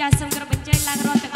ចាសូមក្រុមបញ្ជើញឡើងរត់ទាំង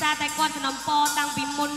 សារតែគាត់សំណពតាំងពីមុន